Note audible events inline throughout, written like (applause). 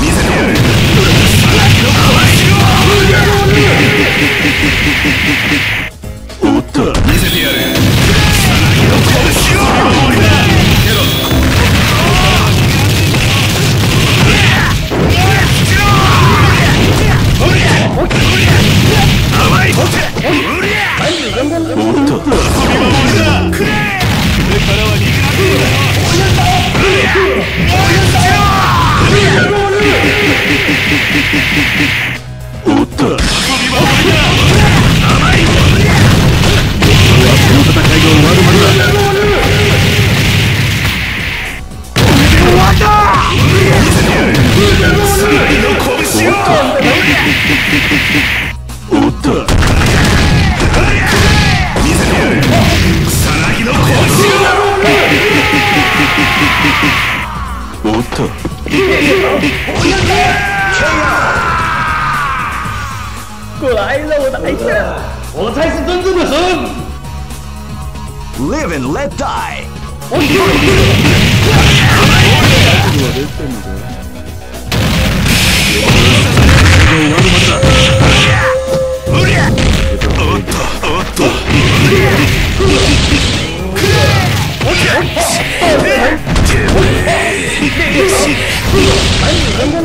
見せおっと。遊びは終わりだ甘い俺はこの戦いが終わるまでだこれで終わりだ全ての拳をおっとおっと草薙の拳を过来，让我打一下，我才是真正的神。Live and let die. (laughs) Oh,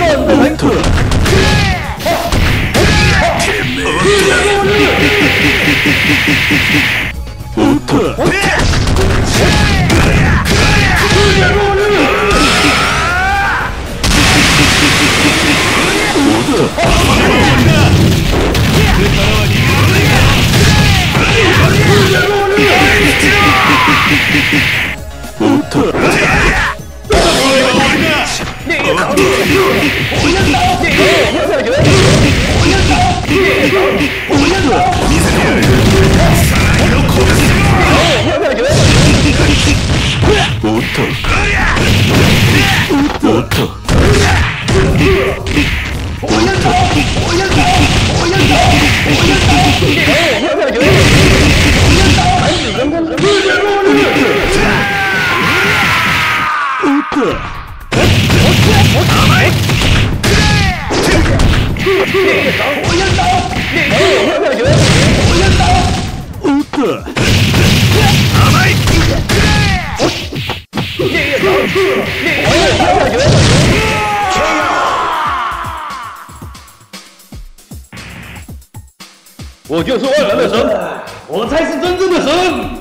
가져왔는데 랭크 오토 っとおっとおっと我就是万能的神，我才是真正的神。